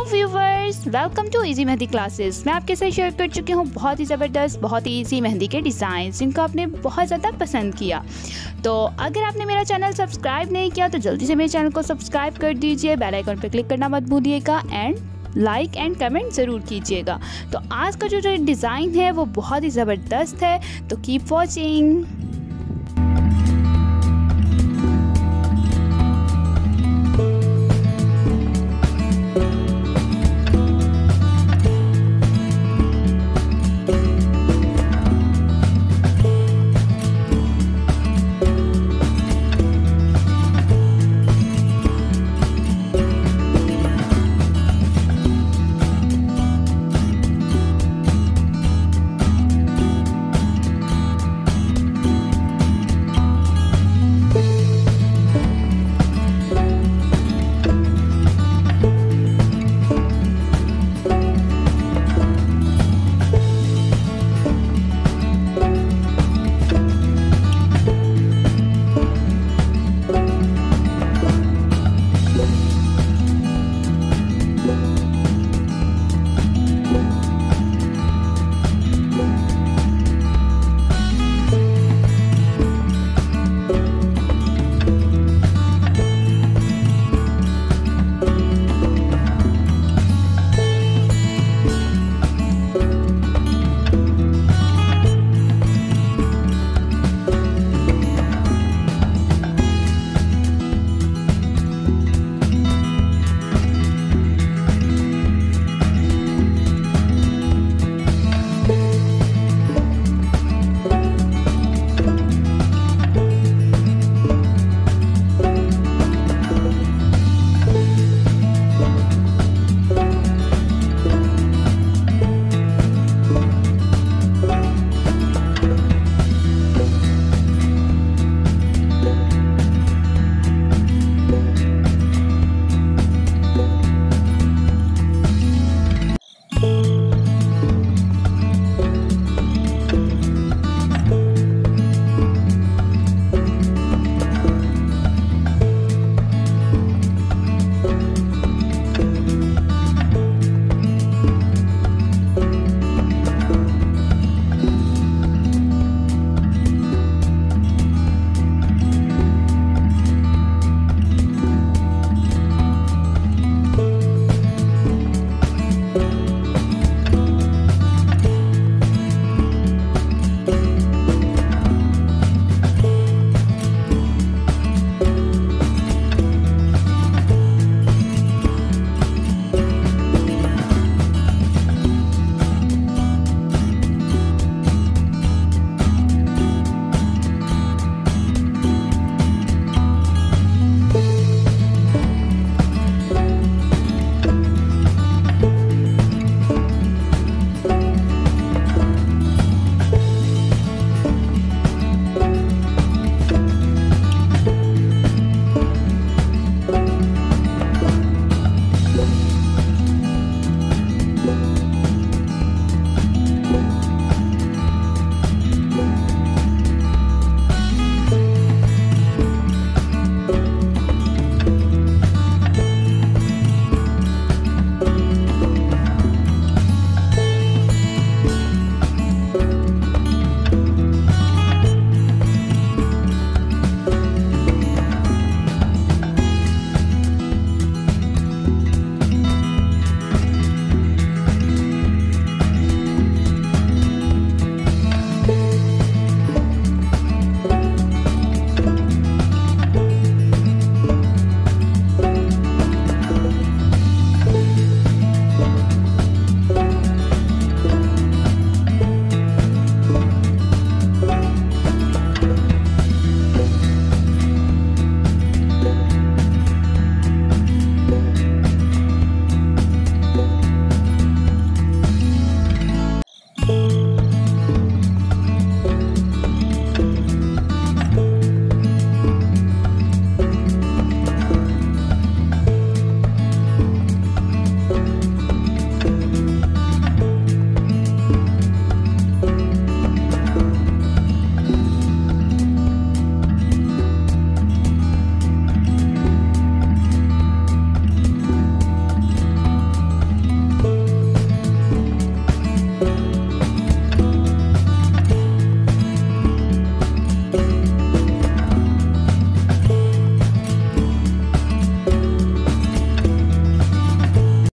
Viewers welcome to easy mehndi classes मैं आपके साथ शेयर कर चुकी हूँ बहुत ही ज़बरदस्त, बहुत ही इजी मेहंदी के डिज़ाइन जिनको आपने बहुत ज़्यादा पसंद किया। तो अगर आपने मेरा चैनल सब्सक्राइब नहीं किया तो जल्दी से मेरे चैनल को सब्सक्राइब कर दीजिए बेल आइकन पर क्लिक करना मत भूलिएगा एंड लाइक एंड कमेंट ज़रूर कीजिएगा। तो आज का जो डिज़ाइन है, वो बहुत ही ज़बरदस्त है। तो कीप वॉचिंग